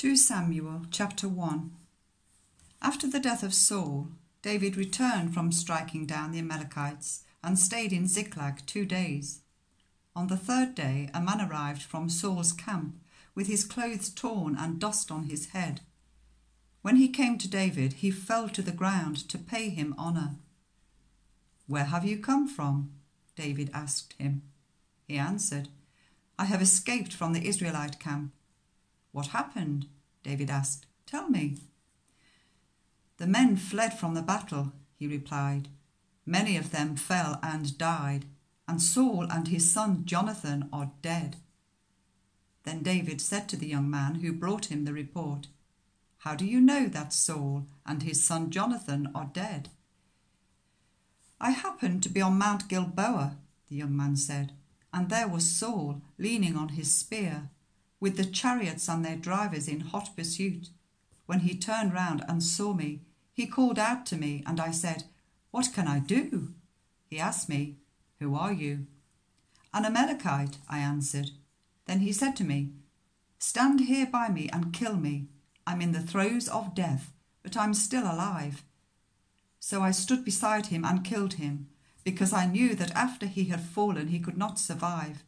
2 Samuel chapter 1 After the death of Saul, David returned from striking down the Amalekites and stayed in Ziklag two days. On the third day, a man arrived from Saul's camp with his clothes torn and dust on his head. When he came to David, he fell to the ground to pay him honour. Where have you come from? David asked him. He answered, I have escaped from the Israelite camp. What happened? David asked. Tell me. The men fled from the battle, he replied. Many of them fell and died, and Saul and his son Jonathan are dead. Then David said to the young man who brought him the report, How do you know that Saul and his son Jonathan are dead? I happened to be on Mount Gilboa, the young man said, and there was Saul leaning on his spear with the chariots and their drivers in hot pursuit. When he turned round and saw me, he called out to me, and I said, What can I do? He asked me, Who are you? An Amalekite, I answered. Then he said to me, Stand here by me and kill me. I'm in the throes of death, but I'm still alive. So I stood beside him and killed him, because I knew that after he had fallen he could not survive.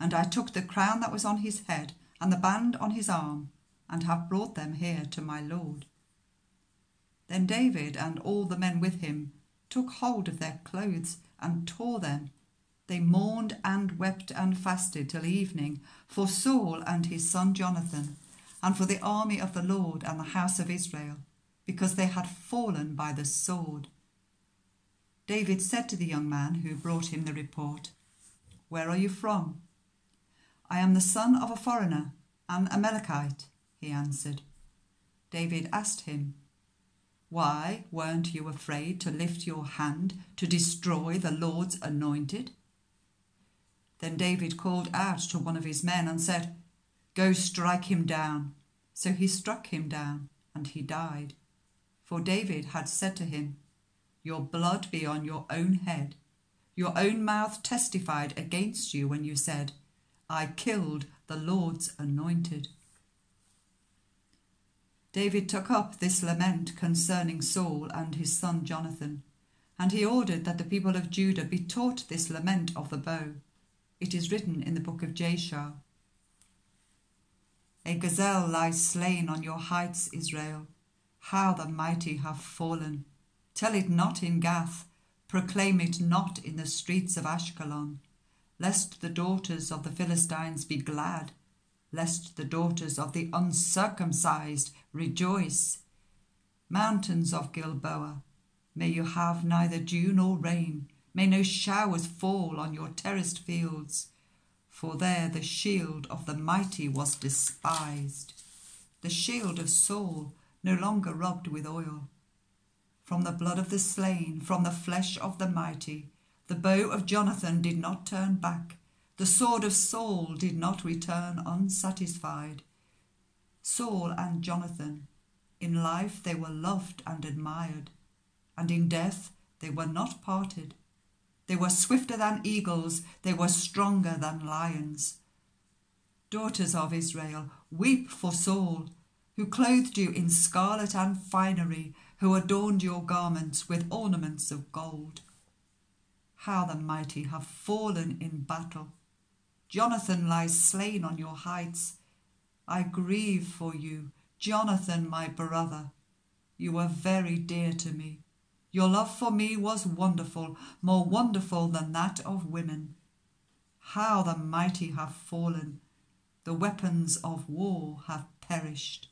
And I took the crown that was on his head and the band on his arm, and have brought them here to my Lord. Then David and all the men with him took hold of their clothes and tore them. They mourned and wept and fasted till evening for Saul and his son Jonathan, and for the army of the Lord and the house of Israel, because they had fallen by the sword. David said to the young man who brought him the report, Where are you from? I am the son of a foreigner, an Amalekite, he answered. David asked him, Why weren't you afraid to lift your hand to destroy the Lord's anointed? Then David called out to one of his men and said, Go strike him down. So he struck him down, and he died. For David had said to him, Your blood be on your own head. Your own mouth testified against you when you said, I killed the Lord's anointed. David took up this lament concerning Saul and his son Jonathan, and he ordered that the people of Judah be taught this lament of the bow. It is written in the book of Jashar. A gazelle lies slain on your heights, Israel. How the mighty have fallen. Tell it not in Gath, proclaim it not in the streets of Ashkelon lest the daughters of the Philistines be glad, lest the daughters of the uncircumcised rejoice. Mountains of Gilboa, may you have neither dew nor rain, may no showers fall on your terraced fields, for there the shield of the mighty was despised, the shield of Saul no longer rubbed with oil. From the blood of the slain, from the flesh of the mighty, the bow of Jonathan did not turn back. The sword of Saul did not return unsatisfied. Saul and Jonathan, in life they were loved and admired, and in death they were not parted. They were swifter than eagles, they were stronger than lions. Daughters of Israel, weep for Saul, who clothed you in scarlet and finery, who adorned your garments with ornaments of gold. How the mighty have fallen in battle. Jonathan lies slain on your heights. I grieve for you, Jonathan, my brother. You were very dear to me. Your love for me was wonderful, more wonderful than that of women. How the mighty have fallen. The weapons of war have perished.